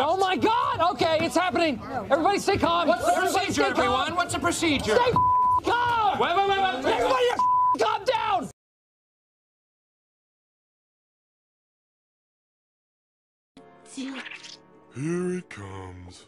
Oh my God! Okay, it's happening. Everybody stay calm. What's the Everybody procedure, stay calm. everyone? What's the procedure? Stay calm. Wait, wait, wait, wait. Everybody, calm down. Here he comes.